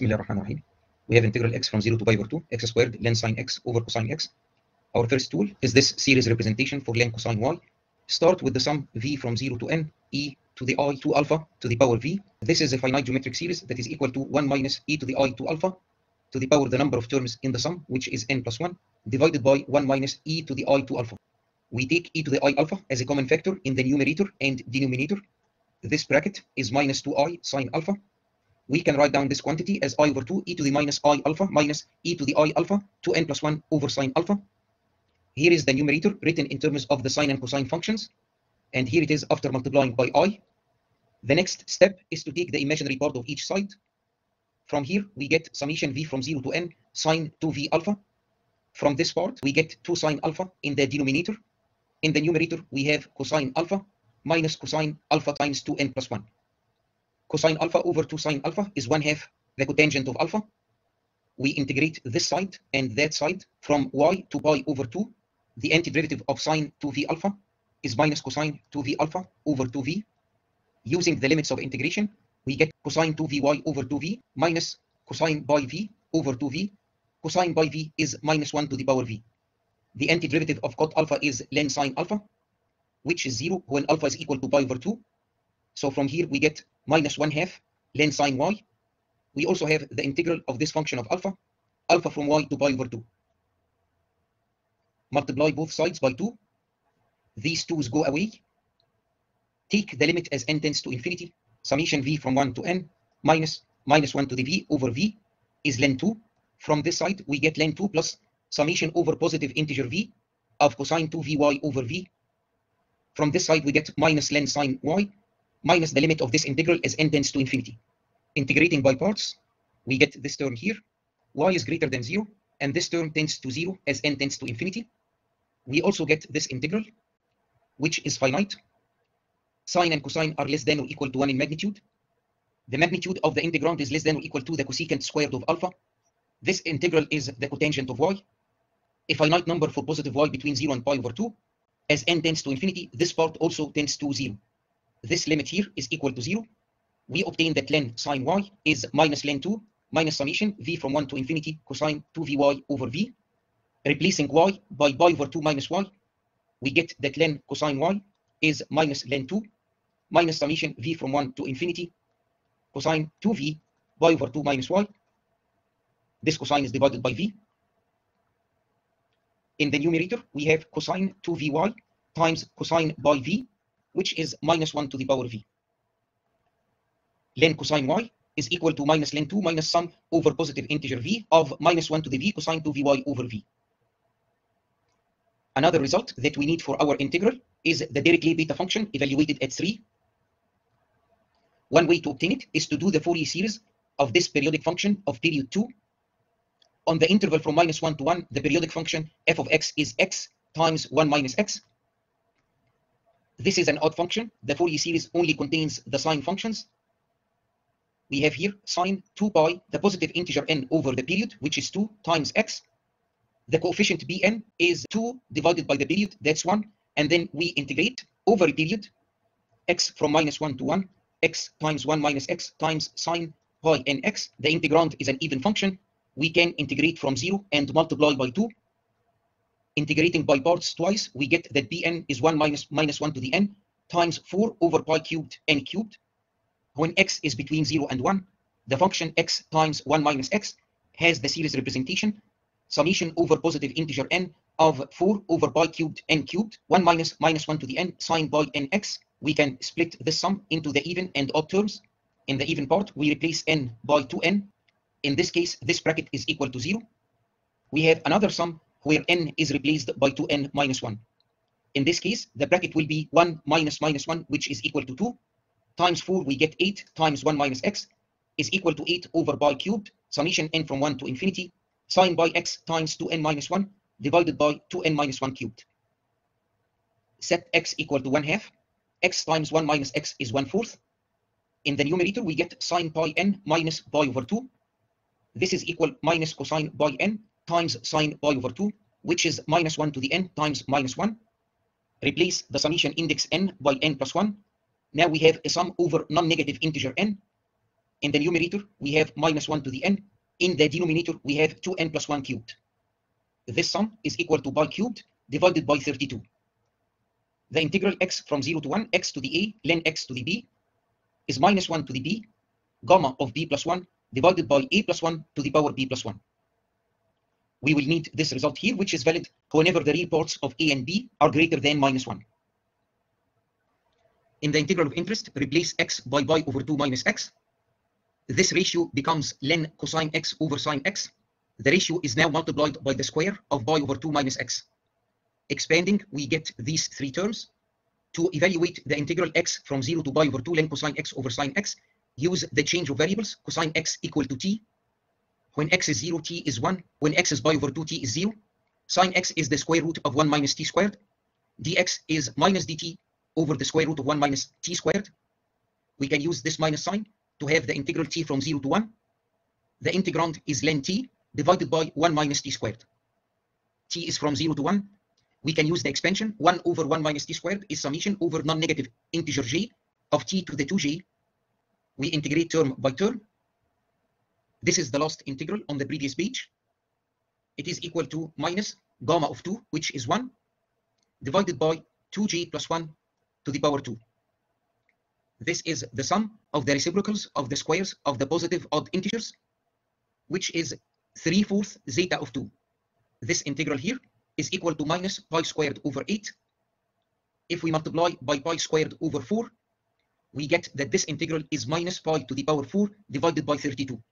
We have integral x from 0 to pi over 2, x squared, ln sine x over cosine x. Our first tool is this series representation for ln cosine y. Start with the sum v from 0 to n, e to the i 2 alpha to the power v. This is a finite geometric series that is equal to 1 minus e to the i 2 alpha to the power the number of terms in the sum, which is n plus 1, divided by 1 minus e to the i 2 alpha. We take e to the i alpha as a common factor in the numerator and denominator. This bracket is minus 2i sine alpha we can write down this quantity as i over 2 e to the minus i alpha minus e to the i alpha 2n plus 1 over sine alpha. Here is the numerator written in terms of the sine and cosine functions. And here it is after multiplying by i. The next step is to take the imaginary part of each side. From here, we get summation v from 0 to n sine 2v alpha. From this part, we get 2 sine alpha in the denominator. In the numerator, we have cosine alpha minus cosine alpha times 2n plus 1. Cosine alpha over 2 sine alpha is 1 half the cotangent of alpha. We integrate this side and that side from y to pi over 2. The antiderivative of sine 2v alpha is minus cosine 2v alpha over 2v. Using the limits of integration, we get cosine 2vy over 2v minus cosine pi v over 2v. Cosine pi v is minus 1 to the power v. The antiderivative of cot alpha is len sine alpha, which is 0 when alpha is equal to pi over 2. So from here we get minus 1 half len sine y. We also have the integral of this function of alpha, alpha from y to pi over 2. Multiply both sides by 2. These 2's go away. Take the limit as n tends to infinity. Summation v from 1 to n minus minus 1 to the v over v is len 2. From this side, we get len 2 plus summation over positive integer v of cosine 2vy over v. From this side, we get minus len sine y minus the limit of this integral as n tends to infinity. Integrating by parts, we get this term here. y is greater than 0, and this term tends to 0 as n tends to infinity. We also get this integral, which is finite. Sine and cosine are less than or equal to 1 in magnitude. The magnitude of the integrand is less than or equal to the cosecant squared of alpha. This integral is the cotangent of y. A finite number for positive y between 0 and pi over 2. As n tends to infinity, this part also tends to 0. This limit here is equal to 0. We obtain that len sine y is minus len 2 minus summation v from 1 to infinity cosine 2vy over v. Replacing y by pi over 2 minus y, we get that len cosine y is minus len 2 minus summation v from 1 to infinity cosine 2v pi over 2 minus y. This cosine is divided pi v. In the numerator, we have cosine 2vy times cosine by v, which is minus 1 to the power v. Len cosine y is equal to minus len 2 minus sum over positive integer v of minus 1 to the v cosine 2vy over v. Another result that we need for our integral is the Dirichlet beta function evaluated at 3. One way to obtain it is to do the Fourier series of this periodic function of period 2. On the interval from minus 1 to 1, the periodic function f of x is x times 1 minus x. This is an odd function. The Fourier series only contains the sine functions. We have here sine 2 pi, the positive integer n over the period, which is 2 times x. The coefficient bn is 2 divided by the period, that's 1. And then we integrate over a period, x from minus 1 to 1, x times 1 minus x times sine pi nx. The integrand is an even function. We can integrate from 0 and multiply by 2. Integrating by parts twice, we get that bn is 1 minus minus 1 to the n times 4 over pi cubed n cubed. When x is between 0 and 1, the function x times 1 minus x has the series representation summation over positive integer n of 4 over pi cubed n cubed, 1 minus minus 1 to the n sine pi nx. We can split this sum into the even and odd terms. In the even part, we replace n by 2n. In this case, this bracket is equal to 0. We have another sum where n is replaced by 2n minus 1. In this case, the bracket will be 1 minus minus 1, which is equal to 2. Times 4, we get 8 times 1 minus x is equal to 8 over pi cubed, summation n from 1 to infinity, sine pi x times 2n minus 1 divided by 2n minus 1 cubed. Set x equal to 1 half. x times 1 minus x is 1 fourth. In the numerator, we get sine pi n minus pi over 2. This is equal minus cosine pi n times sine pi over 2, which is minus 1 to the n times minus 1. Replace the summation index n by n plus 1. Now we have a sum over non-negative integer n. In the numerator, we have minus 1 to the n. In the denominator, we have 2n plus 1 cubed. This sum is equal to pi cubed divided by 32. The integral x from 0 to 1, x to the a, ln x to the b, is minus 1 to the b, gamma of b plus 1 divided by a plus 1 to the power b plus 1. We will need this result here, which is valid whenever the real parts of a and b are greater than minus 1. In the integral of interest, replace x by pi over 2 minus x. This ratio becomes ln cosine x over sine x. The ratio is now multiplied by the square of pi over 2 minus x. Expanding, we get these three terms. To evaluate the integral x from 0 to pi over 2 ln cosine x over sine x, use the change of variables, cosine x equal to t. When x is 0, t is 1. When x is pi over 2, t is 0. Sine x is the square root of 1 minus t squared. dx is minus dt over the square root of 1 minus t squared. We can use this minus sign to have the integral t from 0 to 1. The integrand is ln t divided by 1 minus t squared. t is from 0 to 1. We can use the expansion 1 over 1 minus t squared is summation over non-negative integer j of t to the 2j. We integrate term by term. This is the last integral on the previous page. It is equal to minus gamma of 2, which is 1, divided by 2g plus 1 to the power 2. This is the sum of the reciprocals of the squares of the positive odd integers, which is 3 fourths zeta of 2. This integral here is equal to minus pi squared over 8. If we multiply by pi squared over 4, we get that this integral is minus pi to the power 4 divided by 32.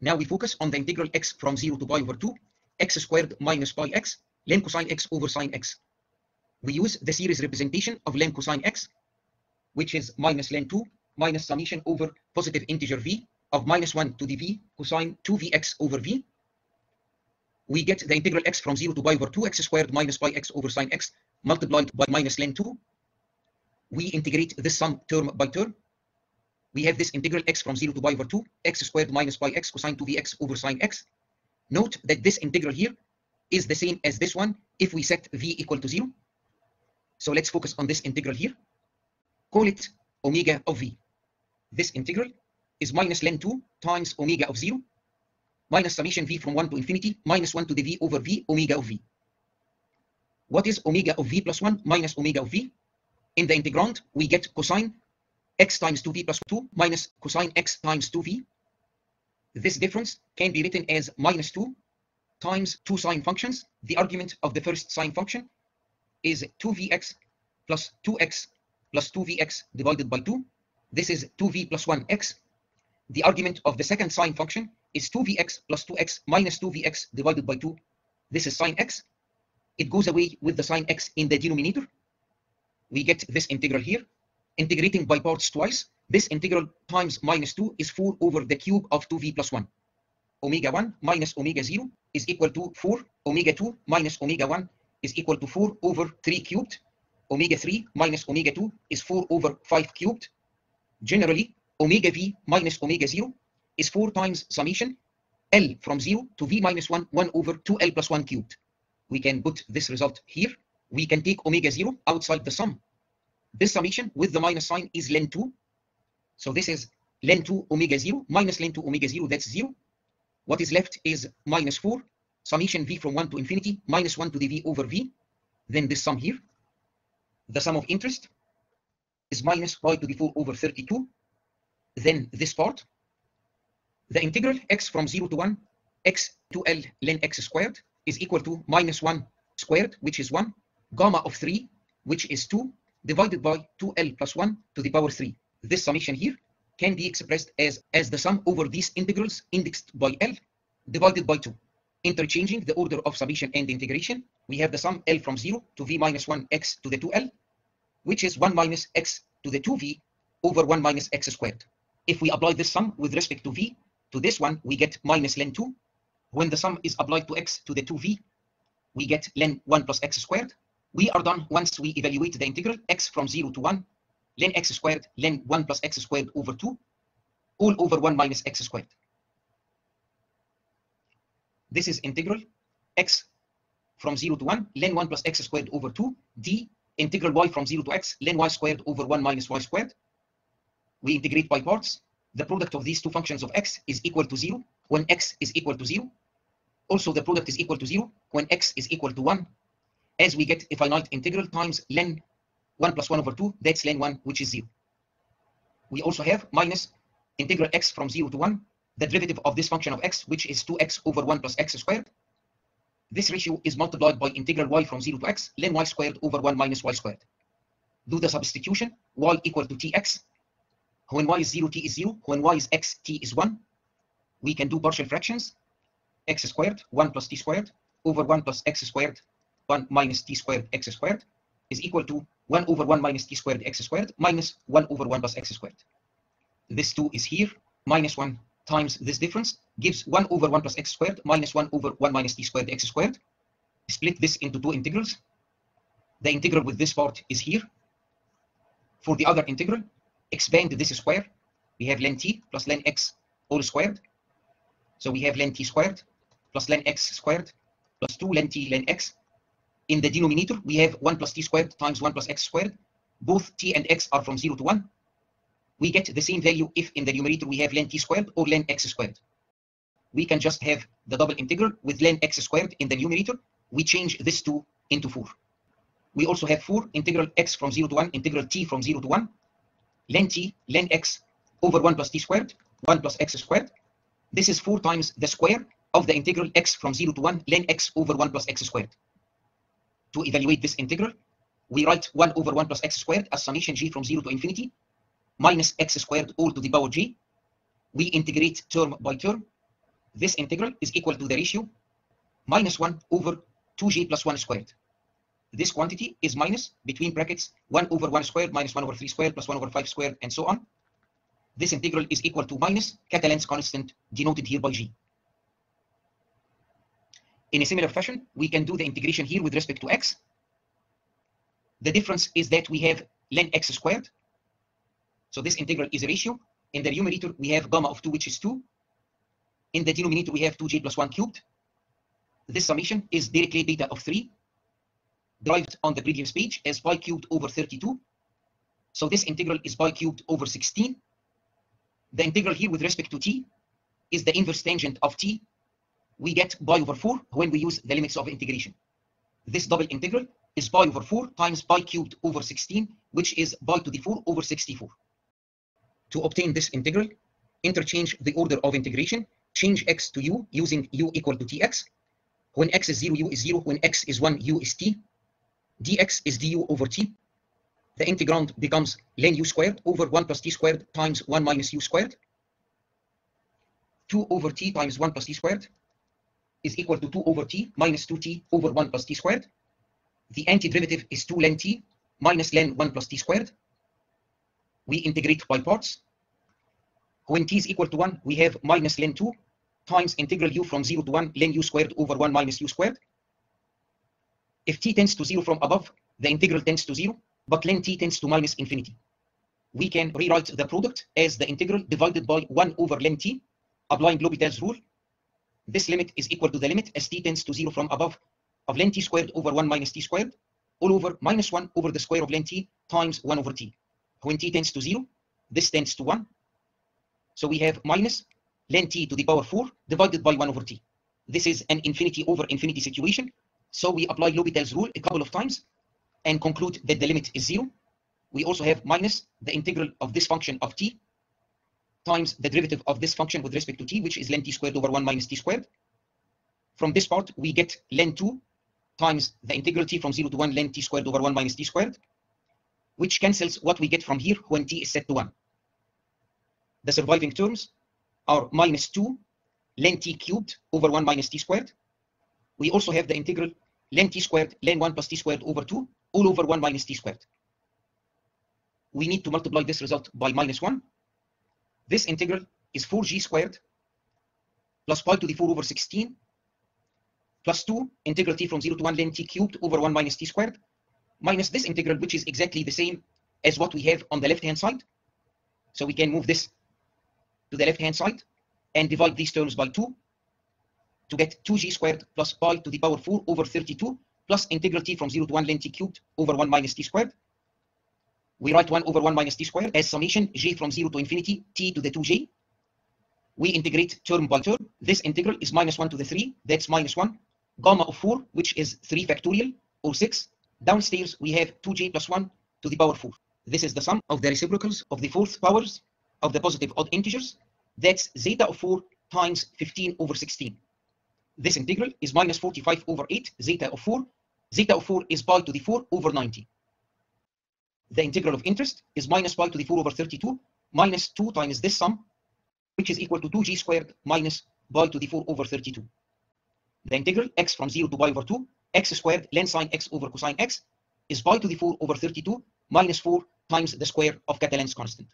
Now we focus on the integral x from 0 to pi over 2, x squared minus pi x, ln cosine x over sine x. We use the series representation of ln cosine x, which is minus ln 2 minus summation over positive integer v of minus 1 to the v cosine 2vx over v. We get the integral x from 0 to pi over 2x squared minus pi x over sine x multiplied by minus ln 2. We integrate this sum term by term. We have this integral x from 0 to pi over 2 x squared minus pi x cosine 2vx over sine x. Note that this integral here is the same as this one if we set v equal to 0. So let's focus on this integral here. Call it omega of v. This integral is minus ln 2 times omega of 0 minus summation v from 1 to infinity minus 1 to the v over v omega of v. What is omega of v plus 1 minus omega of v? In the integrand, we get cosine x times 2v plus 2 minus cosine x times 2v. This difference can be written as minus 2 times two sine functions. The argument of the first sine function is 2vx plus 2x plus 2vx divided by 2. This is 2v plus 1x. The argument of the second sine function is 2vx plus 2x minus 2vx divided by 2. This is sine x. It goes away with the sine x in the denominator. We get this integral here. Integrating by parts twice, this integral times minus 2 is 4 over the cube of 2v plus 1. Omega 1 minus omega 0 is equal to 4. Omega 2 minus omega 1 is equal to 4 over 3 cubed. Omega 3 minus omega 2 is 4 over 5 cubed. Generally, omega v minus omega 0 is 4 times summation L from 0 to v minus 1, 1 over 2L plus 1 cubed. We can put this result here. We can take omega 0 outside the sum. This summation with the minus sign is ln 2. So this is ln 2 omega 0 minus ln 2 omega 0, that's 0. What is left is minus 4, summation v from 1 to infinity, minus 1 to the v over v. Then this sum here. The sum of interest is minus pi to the 4 over 32. Then this part, the integral x from 0 to 1, x to L ln x squared is equal to minus 1 squared, which is 1, gamma of 3, which is 2, divided by 2L plus 1 to the power 3. This summation here can be expressed as, as the sum over these integrals indexed by L divided by 2. Interchanging the order of summation and integration, we have the sum L from 0 to v minus 1 x to the 2L, which is 1 minus x to the 2v over 1 minus x squared. If we apply this sum with respect to v, to this one, we get minus ln 2. When the sum is applied to x to the 2v, we get ln 1 plus x squared. We are done once we evaluate the integral x from 0 to 1, ln x squared, ln 1 plus x squared over 2, all over 1 minus x squared. This is integral x from 0 to 1, ln 1 plus x squared over 2, d integral y from 0 to x, ln y squared over 1 minus y squared. We integrate by parts. the product of these two functions of x is equal to 0 when x is equal to 0. Also, the product is equal to 0 when x is equal to 1, as we get a finite integral times len 1 plus 1 over 2, that's len 1, which is 0. We also have minus integral x from 0 to 1, the derivative of this function of x, which is 2x over 1 plus x squared. This ratio is multiplied by integral y from 0 to x, len y squared over 1 minus y squared. Do the substitution, y equal to tx. When y is 0, t is 0. When y is x, t is 1. We can do partial fractions. x squared, 1 plus t squared, over 1 plus x squared, 1 minus t squared x squared, is equal to 1 over 1 minus t squared x squared, minus 1 over 1 plus x squared. This 2 is here, minus 1 times this difference gives 1 over 1 plus x squared minus 1 over 1 minus t squared x squared. Split this into two integrals. The integral with this part is here. For the other integral, expand this square. We have len t plus len x all squared. So we have len t squared plus len x squared plus 2 len t len x. In the denominator, we have 1 plus t squared times 1 plus x squared. Both t and x are from 0 to 1 we get the same value if in the numerator we have len t squared or len x squared. We can just have the double integral with len x squared in the numerator. We change this 2 into 4. We also have 4 integral x from 0 to 1, integral t from 0 to 1, len t, len x over 1 plus t squared, 1 plus x squared. This is 4 times the square of the integral x from 0 to 1, len x over 1 plus x squared. To evaluate this integral, we write 1 over 1 plus x squared as summation g from 0 to infinity minus x squared all to the power g. We integrate term by term. This integral is equal to the ratio minus 1 over 2g plus 1 squared. This quantity is minus between brackets 1 over 1 squared minus 1 over 3 squared plus 1 over 5 squared and so on. This integral is equal to minus Catalan's constant denoted here by g. In a similar fashion, we can do the integration here with respect to x. The difference is that we have len x squared so this integral is a ratio. In the numerator, we have gamma of 2, which is 2. In the denominator, we have 2j plus 1 cubed. This summation is directly beta of 3, derived on the previous page as pi cubed over 32. So this integral is pi cubed over 16. The integral here with respect to t is the inverse tangent of t. We get pi over 4 when we use the limits of integration. This double integral is pi over 4 times pi cubed over 16, which is pi to the 4 over 64. To obtain this integral, interchange the order of integration, change x to u using u equal to tx. When x is 0, u is 0. When x is 1, u is t. dx is du over t. The integrand becomes ln u squared over 1 plus t squared times 1 minus u squared. 2 over t times 1 plus t squared is equal to 2 over t minus 2t over 1 plus t squared. The antiderivative is 2 len t minus len 1 plus t squared we integrate by parts. When t is equal to 1, we have minus len 2 times integral u from 0 to 1 len u squared over 1 minus u squared. If t tends to 0 from above, the integral tends to 0, but len t tends to minus infinity. We can rewrite the product as the integral divided by 1 over len t, applying L'Hopital's rule. This limit is equal to the limit as t tends to 0 from above of len t squared over 1 minus t squared, all over minus 1 over the square of len t times 1 over t. When t tends to 0, this tends to 1. So we have minus len t to the power 4 divided by 1 over t. This is an infinity over infinity situation. So we apply L'Hopital's rule a couple of times and conclude that the limit is 0. We also have minus the integral of this function of t times the derivative of this function with respect to t, which is len t squared over 1 minus t squared. From this part, we get len 2 times the integral t from 0 to 1 len t squared over 1 minus t squared which cancels what we get from here when t is set to 1. The surviving terms are minus 2 len t cubed over 1 minus t squared. We also have the integral len t squared len 1 plus t squared over 2 all over 1 minus t squared. We need to multiply this result by minus 1. This integral is 4g squared plus pi to the 4 over 16 plus 2 integral t from 0 to 1 len t cubed over 1 minus t squared minus this integral, which is exactly the same as what we have on the left-hand side. So we can move this to the left-hand side and divide these terms by 2 to get 2g squared plus pi to the power 4 over 32 plus integral t from 0 to 1 len t cubed over 1 minus t squared. We write 1 over 1 minus t squared as summation j from 0 to infinity t to the 2j. We integrate term by term. This integral is minus 1 to the 3, that's minus 1. Gamma of 4, which is 3 factorial, or 6. Downstairs, we have 2j plus 1 to the power 4. This is the sum of the reciprocals of the fourth powers of the positive odd integers. That's zeta of 4 times 15 over 16. This integral is minus 45 over 8, zeta of 4. Zeta of 4 is pi to the 4 over 90. The integral of interest is minus pi to the 4 over 32 minus 2 times this sum, which is equal to 2g squared minus pi to the 4 over 32. The integral x from 0 to pi over 2, x squared ln sine x over cosine x is pi to the 4 over 32 minus 4 times the square of Catalan's constant.